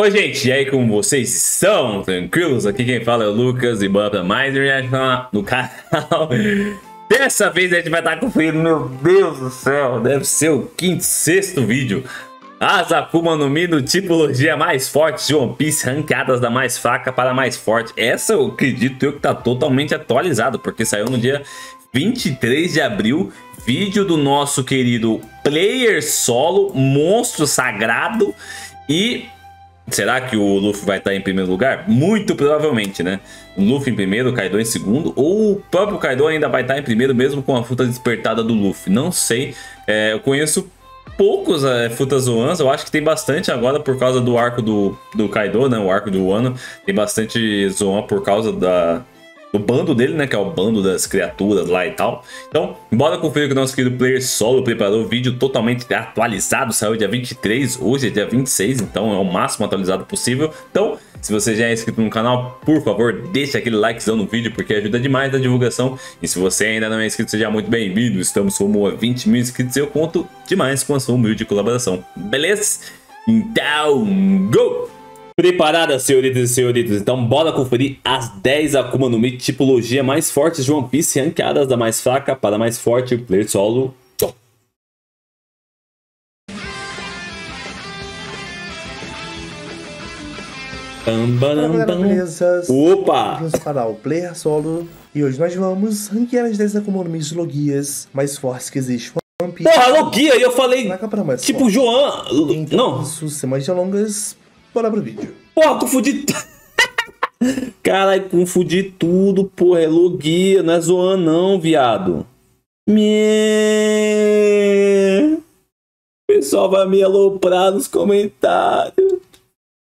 Oi gente, e aí como vocês estão? Tranquilos? Aqui quem fala é o Lucas e bota mais reaction no canal. Dessa vez a gente vai estar conferindo, meu Deus do céu, deve ser o quinto, sexto vídeo. As Akuma no Mi do tipologia mais forte de One Piece, ranqueadas da mais fraca para a mais forte. Essa eu acredito eu que tá totalmente atualizado, porque saiu no dia 23 de abril, vídeo do nosso querido Player Solo, Monstro Sagrado e Será que o Luffy vai estar em primeiro lugar? Muito provavelmente, né? O Luffy em primeiro, o Kaido em segundo, ou o próprio Kaido ainda vai estar em primeiro mesmo com a fruta despertada do Luffy. Não sei. É, eu conheço poucos é, frutas Zoans, eu acho que tem bastante agora por causa do arco do, do Kaido, né? O arco do Wano. Tem bastante Zoan por causa da, do bando dele, né? Que é o bando das criaturas lá e tal. Então, bora conferir que o nosso querido Player Solo preparou o vídeo totalmente atualizado. Saiu dia 23, hoje é dia 26, então é o máximo atualizado possível. Então, se você já é inscrito no canal, por favor, deixa aquele likezão no vídeo, porque ajuda demais na divulgação. E se você ainda não é inscrito, seja muito bem-vindo. Estamos rumo a 20 mil inscritos e eu conto demais com a sua humilde colaboração. Beleza? Então, go! Preparadas, senhoritas e senhoritos? Então bora conferir as 10 Akuma no Mi tipologia mais fortes de One Piece, ranqueadas da mais fraca para a mais forte, player solo. Beleza? Opa! Vamos para o Player Solo e hoje nós vamos ranquear as 10 Akuma no Mi de Logias mais fortes que existe One Piece. Porra, Logia! Eu falei tipo Joan... Então, Não! Isso, sem mais delongas, bora pro vídeo. Porra, confundi. Caralho, confundi tudo, porra. É Logia, não é Zoan, não, viado. Me... O pessoal vai me aloprar nos comentários.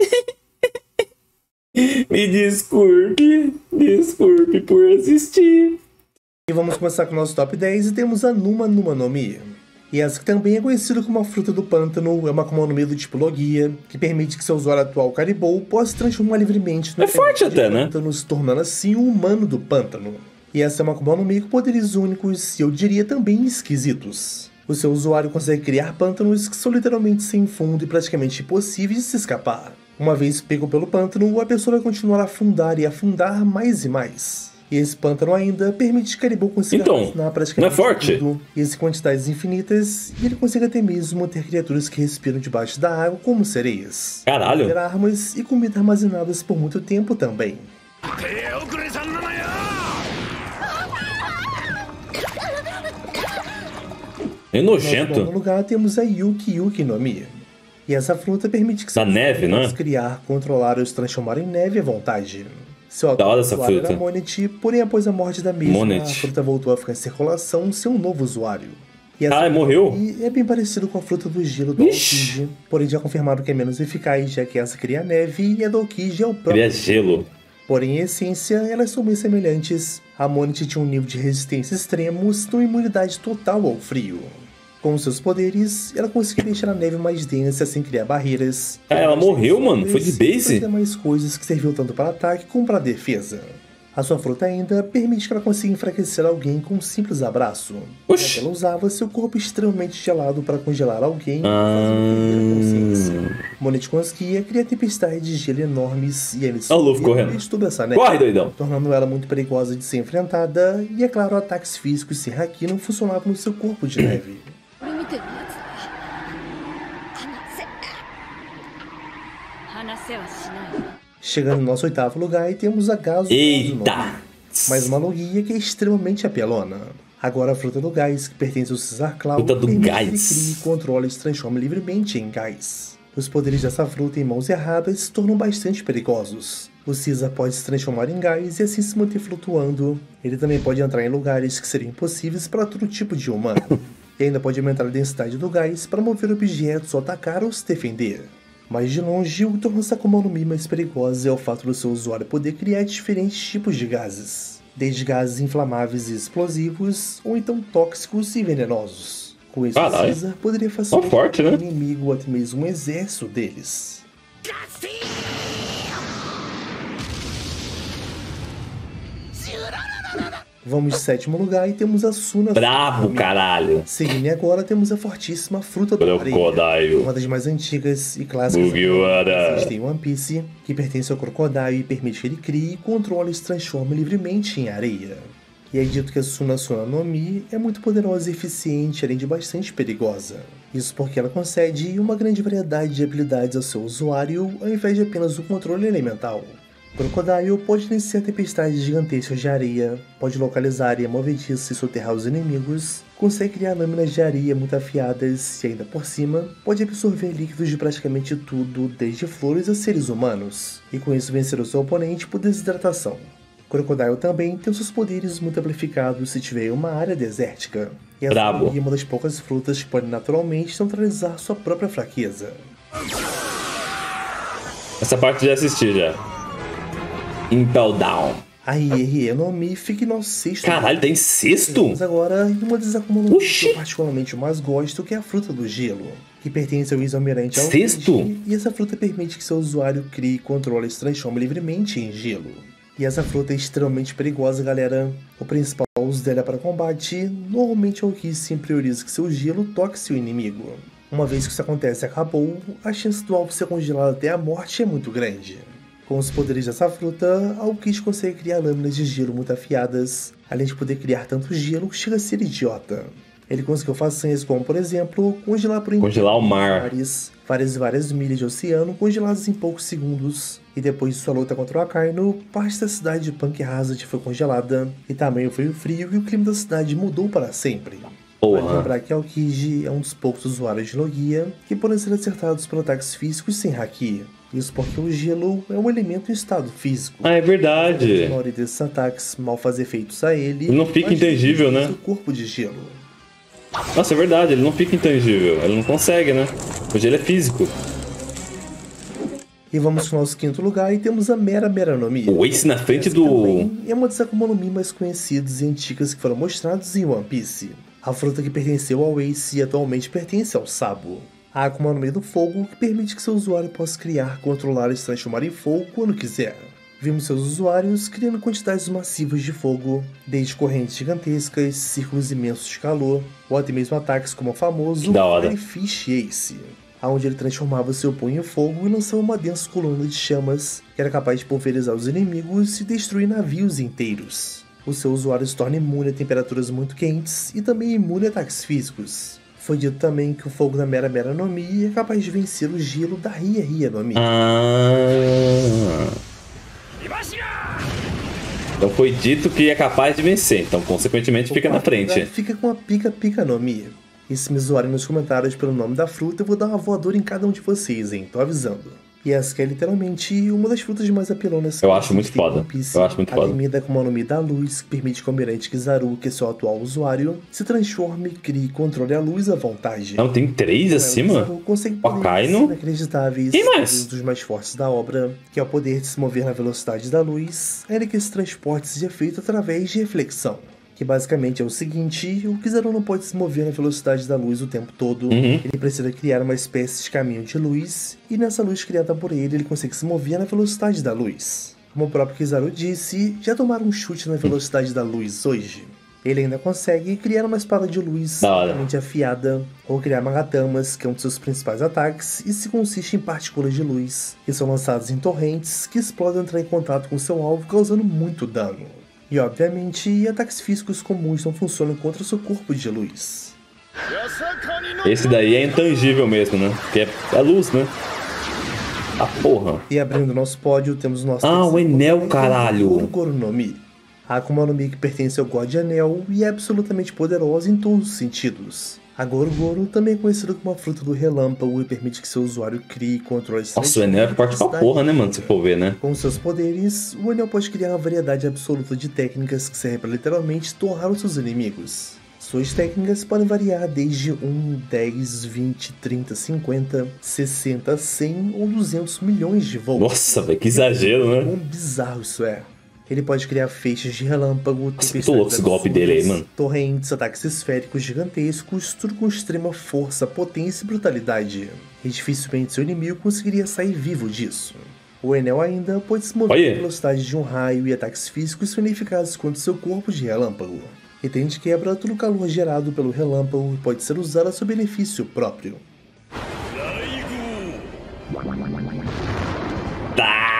me desculpe, desculpe por assistir. E vamos começar com o nosso top 10 e temos a Numa Numa no Mi. E essa que também é conhecida como a fruta do pântano, é uma Akuma do tipo Logia, que permite que seu usuário atual Caribou possa se transformar livremente no é forte até, né? pântano, se tornando assim um humano do pântano. E essa é uma Akuma com poderes únicos e eu diria também esquisitos. O seu usuário consegue criar pântanos que são literalmente sem fundo e praticamente impossíveis de se escapar. Uma vez pego pelo pântano, a pessoa vai continuar a afundar e afundar mais e mais. E esse pântano ainda permite que Caribou consiga então, praticamente não é forte. tudo, e em quantidades infinitas, e ele consiga até mesmo ter criaturas que respiram debaixo da água, como sereias. Caralho! Ter armas e comida armazenadas por muito tempo também. É nojento. No lugar temos a Yuki Yuki no Mi. E essa fruta permite que da neve, não é? criar, controlar ou se transformar em neve à vontade. Seu da hora essa fruta. era Monet, porém após a morte da mesma, Monet. a fruta voltou a ficar em circulação sem um novo usuário. E ah, morreu? E é bem parecido com a fruta do gelo do Aokiji, porém já confirmado que é menos eficaz, já que essa cria neve e a do Aokiji é o próprio. Cria gelo. Porém, em essência, elas são bem semelhantes. A Monet tinha um nível de resistência extremo, sendo imunidade total ao frio. Com seus poderes, ela conseguiu deixar a neve mais densa sem criar barreiras. Ah, ela morreu, mano? Foi de base? E mais coisas que serviu tanto para ataque como para defesa. A sua fruta ainda permite que ela consiga enfraquecer alguém com um simples abraço. Oxi. Ela usava seu corpo extremamente gelado para congelar alguém ah. consciência. Monet conseguia criar tempestades de gelo enormes e ele Olha o Luffy correndo. toda essa neve, Corre, doidão. tornando ela muito perigosa de ser enfrentada. E é claro, ataques físicos sem haki não funcionavam no seu corpo de neve. Chegando no nosso oitavo lugar, e temos a Gaso Eita! Mais uma logia que é extremamente apelona. Agora a fruta do gás, que pertence ao Cesar Cloud, fruta do gás. cria, controla e se transforma livremente em gás. Os poderes dessa fruta em mãos erradas se tornam bastante perigosos. O Caesar pode se transformar em gás e assim se manter flutuando. Ele também pode entrar em lugares que seriam impossíveis para todo tipo de humano. e ainda pode aumentar a densidade do gás para mover objetos ou atacar ou se defender. Mas de longe, o que torna Sakuma no Mi mais perigosa é o fato do seu usuário poder criar diferentes tipos de gases. Desde gases inflamáveis e explosivos, ou então tóxicos e venenosos. Com isso, ah, Caesar poderia facilitar forte, né? um inimigo ou até mesmo um exército deles. Vamos de sétimo lugar e temos a Suna. Brabo, caralho. Seguindo agora temos a fortíssima Fruta do Crocodile. Uma das mais antigas e clássicas Mugiwara. existem em One Piece, que pertence ao Crocodile e permite que ele crie, controle e se transforme livremente em areia. E é dito que a Suna Suna no Mi é muito poderosa e eficiente, além de bastante perigosa. Isso porque ela concede uma grande variedade de habilidades ao seu usuário, ao invés de apenas o controle elemental. Crocodile pode iniciar tempestades gigantescas de areia, pode localizar areia movediça e soterrar os inimigos, consegue criar lâminas de areia muito afiadas e ainda por cima, pode absorver líquidos de praticamente tudo, desde flores a seres humanos, e com isso vencer o seu oponente por desidratação. Crocodile também tem seus poderes muito amplificados se tiver uma área desértica. E essa é uma das poucas frutas que pode naturalmente neutralizar sua própria fraqueza. Essa parte já assisti já. Impel Down. A IRE no Mi fica em nosso sexto Caralho, tem sexto? Vamos agora uma das acumulações que eu particularmente mais gosto, que é a fruta do gelo, que pertence ao ex-almirante Sexto? E essa fruta permite que seu usuário crie, controle e se transforme livremente em gelo. E essa fruta é extremamente perigosa, galera. O principal uso dela é para combate, normalmente é o que sempre prioriza que seu gelo toque seu inimigo. Uma vez que isso acontece e acabou, a chance do alvo ser congelado até a morte é muito grande. Com os poderes dessa fruta, Aokiji consegue criar lâminas de gelo muito afiadas, além de poder criar tanto gelo que chega a ser idiota. Ele conseguiu façanhas como, por exemplo, congelar por Congelar o mar. várias, várias e várias milhas de oceano congeladas em poucos segundos. E depois de sua luta contra o Akainu, parte da cidade de Punk Hazard foi congelada, e também foi o frio e o clima da cidade mudou para sempre. Vale Porra. lembrar que Aokiji é um dos poucos usuários de Logia que podem ser acertados por ataques físicos sem haki. Isso porque o gelo é um elemento em estado físico. Ah, é verdade. maioria desses ataques mal fazer efeitos a ele. Ele não fica intangível, né? Seu corpo de gelo. Nossa, é verdade, ele não fica intangível. Ele não consegue, né? O gelo é físico. E vamos para o nosso quinto lugar e temos a Mera Mera no Mi. O Ace na frente Essa do. é uma das Akuma no Mi mais conhecidas e antigas que foram mostrados em One Piece. A fruta que pertenceu ao Ace e atualmente pertence ao Sabo. A Akuma no Mi do Fogo que permite que seu usuário possa criar, controlar e se transformar em fogo quando quiser. Vimos seus usuários criando quantidades massivas de fogo, desde correntes gigantescas, círculos imensos de calor, ou até mesmo ataques como o famoso. Firefish Ace, onde ele transformava seu punho em fogo e lançava uma densa coluna de chamas que era capaz de pulverizar os inimigos e destruir navios inteiros. O seu usuário se torna imune a temperaturas muito quentes e também imune a ataques físicos. Foi dito também que o fogo da Mera Mera no Mi é capaz de vencer o gelo da Ria Ria no Mi. Ah. Então foi dito que é capaz de vencer, então consequentemente fica O na quarto lugar frente. Fica com a Pica Pica no Mi. E se me zoarem nos comentários pelo nome da fruta, eu vou dar uma voadora em cada um de vocês, hein? Tô avisando. E essa que é literalmente uma das frutas mais apelonas. Eu acho muito foda. Piece. Eu acho muito foda. Temida como o nome da luz, que permite que o Almirante Kizaru, que é seu atual usuário, se transforme, crie e controle a luz à vontade. Não, tem três acima? Kizaru consegue O poderes Akainu? inacreditáveis. Quem mais? Um dos mais fortes da obra, que é o poder de se mover na velocidade da luz, ainda que esse transporte seja feito através de reflexão. Que basicamente é o seguinte, o Kizaru não pode se mover na velocidade da luz o tempo todo. Uhum. Ele precisa criar uma espécie de caminho de luz, e nessa luz criada por ele, ele consegue se mover na velocidade da luz. Como o próprio Kizaru disse, já tomaram um chute na velocidade da luz hoje? Ele ainda consegue criar uma espada de luz altamente afiada, ou criar magatamas, que é um de seus principais ataques, e se consiste em partículas de luz, que são lançadas em torrentes que explodem entrar em contato com seu alvo, causando muito dano. E obviamente, ataques físicos comuns não funcionam contra seu corpo de luz. Esse daí é intangível mesmo, né? Porque é, é luz, né? A porra. E abrindo nosso pódio, temos o nosso. Ah, o Enel, caralho. Mi. A Akuma no Mi que pertence ao God Anel e é absolutamente poderosa em todos os sentidos. A Goro Goro também é conhecida como a fruta do relâmpago e permite que seu usuário crie e controle Nossa, o Enel é forte pra porra, né, mano? Se for ver, né? Com seus poderes, o Enel pode criar uma variedade absoluta de técnicas que servem para literalmente torrar os seus inimigos. Suas técnicas podem variar desde 1, 10, 20, 30, 50, 60, 100 ou 200 milhões de volts. Nossa, velho, que exagero, né? Quão bizarro isso é. Ele pode criar feixes de relâmpago, esse golpe dele aí, mano. torrentes, ataques esféricos gigantescos, tudo com extrema força, potência e brutalidade. E dificilmente seu inimigo conseguiria sair vivo disso. O Enel ainda pode se mover Olha. à velocidade de um raio e ataques físicos são ineficazes contra seu corpo de relâmpago. E tem de quebra todo o calor gerado pelo relâmpago e pode ser usado a seu benefício próprio. Tá.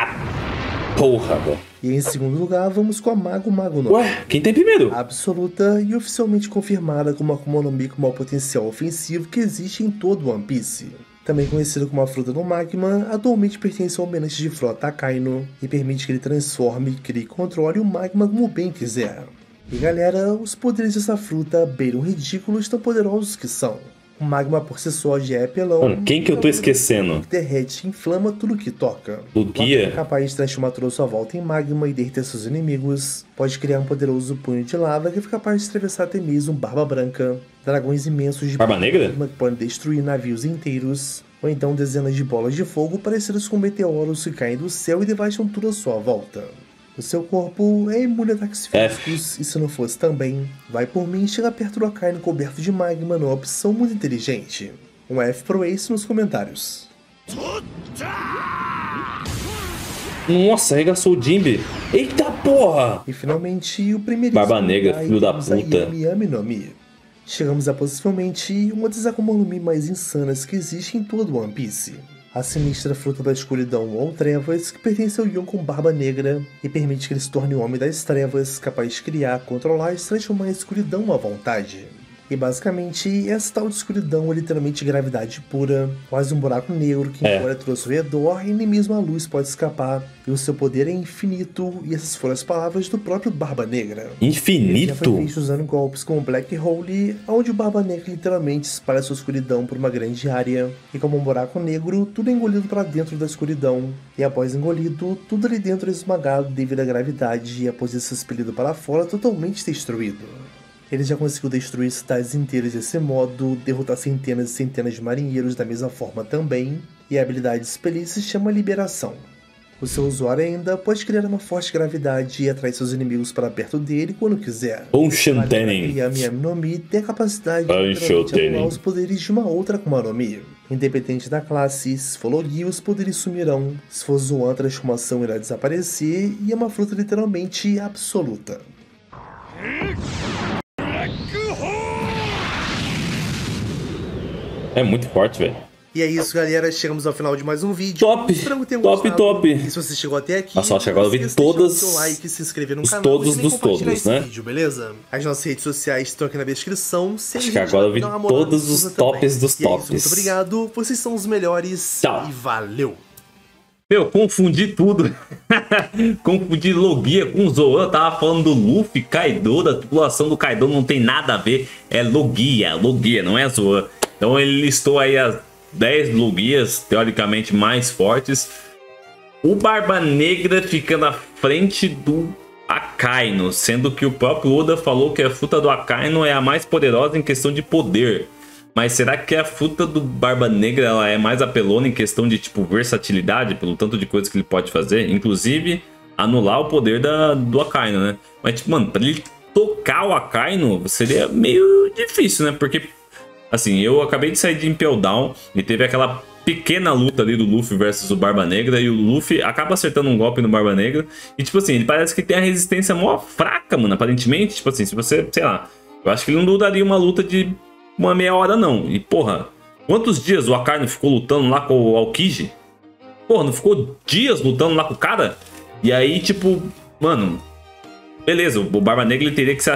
Porra, velho. E em segundo lugar, vamos com a Mago Mago no Ué, quem tem primeiro? absoluta e oficialmente confirmada como a Akuma no Mi com maior potencial ofensivo que existe em todo One Piece. Também conhecido como a Fruta do Magma, atualmente pertence ao almirante de frota Akaino e permite que ele transforme, crie e controle o magma como bem quiser. E galera, os poderes dessa fruta beiram ridículos tão poderosos que são. O magma por si só já é apelão. Mano, quem que eu tô esquecendo? Que derrete e inflama tudo que toca. Lugia? É capaz de transformar toda a sua volta em magma e derreter seus inimigos. Pode criar um poderoso punho de lava que é capaz de atravessar até mesmo Barba Branca. Dragões imensos de Barba Negra? que podem destruir navios inteiros. Ou então dezenas de bolas de fogo parecidas com meteoros que caem do céu e devastam tudo à sua volta. O seu corpo é imune a ataques É. físicos, e se não fosse também, vai por mim chegar perto do Akainu coberto de magma numa opção muito inteligente. Um F pro Ace nos comentários. Nossa, arregaçou o Jimby. Eita porra! E finalmente o primeiro Barba Negra, filho da puta. Yami no Mi. Chegamos a possivelmente uma das Akuma no Mi mais insanas que existe em todo One Piece. A sinistra fruta da escuridão ou trevas que pertence ao Yonko com barba negra e permite que ele se torne o homem das trevas, capaz de criar, controlar e transformar a escuridão à vontade. E basicamente, essa tal de escuridão é literalmente gravidade pura, quase um buraco negro que É. encolhe todo ao seu redor e nem mesmo a luz pode escapar. E o seu poder é infinito, e essas foram as palavras do próprio Barba Negra. Ele já foi Infinito? visto usando golpes como Black Hole, onde o Barba Negra literalmente espalha sua escuridão por uma grande área, e como um buraco negro, tudo é engolido para dentro da escuridão, e após engolido, tudo ali dentro é esmagado devido à gravidade e após isso expelido para fora, totalmente destruído. Ele já conseguiu destruir cidades inteiras desse modo, derrotar centenas e centenas de marinheiros da mesma forma também, e a habilidade de expelir se chama Liberação. O seu usuário ainda pode criar uma forte gravidade e atrair seus inimigos para perto dele quando quiser. Ocean Tanning. Yami Yami no Mi tem a capacidade de literalmente Tanning. anular os poderes de uma outra Akuma no Mi. Independente da classe, se for Logia, os poderes sumirão. Se for Zoan, a transformação irá desaparecer e é uma fruta literalmente absoluta. É muito forte, velho. E é isso, galera. Chegamos ao final de mais um vídeo. Top, Espero que tenham top, gostado. top. E se você chegou até aqui, Nossa, acho que agora eu vi todas- seu like, se inscrever no canal todos e dos compartilhar todos, esse né? vídeo, beleza? As nossas redes sociais estão aqui na descrição. Segue Acho que a agora eu vi todos os tops também. dos E é isso, tops. muito obrigado. Vocês são os melhores. Tchau. E valeu. Meu, confundi tudo. confundi Logia com Zoan. Tava falando do Luffy, Kaido, da tripulação do Kaido. Não tem nada a ver. É Logia, Logia, não é Zoan. Então ele listou aí as 10 Logias, teoricamente mais fortes. O Barba Negra ficando à frente do Akaino, sendo que o próprio Oda falou que a fruta do Akaino é a mais poderosa em questão de poder. Mas será que a fruta do Barba Negra ela é mais apelona em questão de tipo versatilidade, pelo tanto de coisas que ele pode fazer? Inclusive, anular o poder da, do Akaino, né? Mas, tipo, mano, pra ele tocar o Akaino seria meio difícil, né? Porque Assim, eu acabei de sair de Impel Down e teve aquela pequena luta ali do Luffy versus o Barba Negra e o Luffy acaba acertando um golpe no Barba Negra e tipo assim, ele parece que tem a resistência mó fraca, mano, aparentemente, tipo assim, se você, sei lá, eu acho que ele não duraria uma luta de uma meia hora não. E porra, quantos dias o Akainu ficou lutando lá com o Aokiji? Porra, não ficou dias lutando lá com o cara? E aí, tipo, mano, beleza, o Barba Negra ele teria que se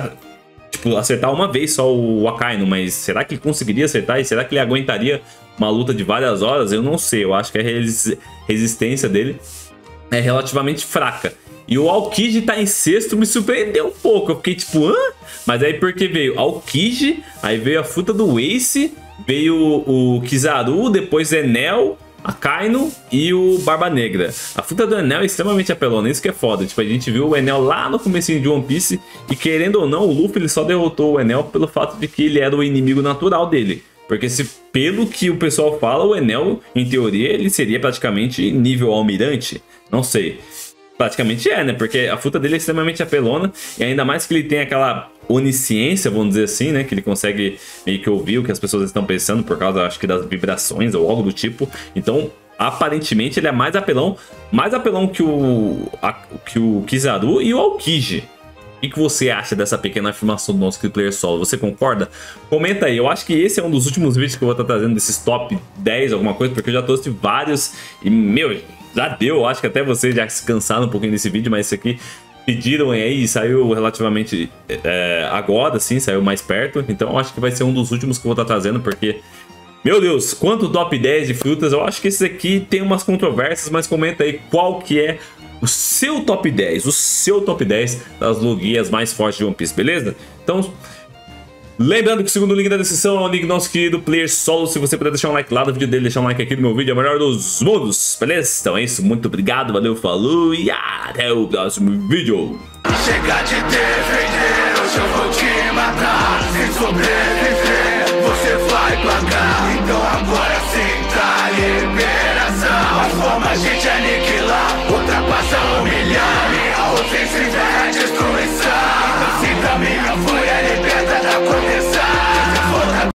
tipo, acertar uma vez só o Akainu, mas será que ele conseguiria acertar? E será que ele aguentaria uma luta de várias horas? Eu não sei, eu acho que a resi- resistência dele é relativamente fraca. E o Aokiji tá em sexto, me surpreendeu um pouco. Eu fiquei tipo, hã? Mas aí porque veio Aokiji, aí veio a fruta do Ace, veio o Kizaru, depois Enel, Akainu e o Barba Negra. A fruta do Enel é extremamente apelona, isso que é foda. Tipo, a gente viu o Enel lá no comecinho de One Piece e querendo ou não, o Luffy ele só derrotou o Enel pelo fato de que ele era o inimigo natural dele. Porque se pelo que o pessoal fala, o Enel, em teoria, ele seria praticamente nível almirante. Não sei. Praticamente é, né? Porque a fruta dele é extremamente apelona. E ainda mais que ele tem aquela onisciência, vamos dizer assim, né? Que ele consegue meio que ouvir o que as pessoas estão pensando por causa, acho que, das vibrações ou algo do tipo. Então, aparentemente ele é mais apelão, mais apelão que o a, que o Kizaru e o Aokiji. O que você acha dessa pequena afirmação do nosso player solo? Você concorda? Comenta aí. Eu acho que esse é um dos últimos vídeos que eu vou estar trazendo desses top 10, alguma coisa, porque eu já trouxe vários e, meu, já deu. Eu acho que até vocês já se cansaram um pouquinho desse vídeo, mas esse aqui pediram aí saiu relativamente é, agora, sim, saiu mais perto. Então eu acho que vai ser um dos últimos que eu vou estar trazendo, porque meu Deus, quanto top 10 de frutas, eu acho que esse aqui tem umas controvérsias, mas comenta aí qual que é o seu top 10, o seu top 10 das logias mais fortes de One Piece, beleza? Então, lembrando que o segundo link da descrição é o link do nosso querido player solo, se você puder deixar um like lá no vídeo dele, deixar um like aqui no meu vídeo, é o melhor dos mundos, beleza? Então é isso, muito obrigado, valeu, falou e até o próximo vídeo. Chega de hoje eu vou te matar, sem então agora senta tá a liberação. A forma a gente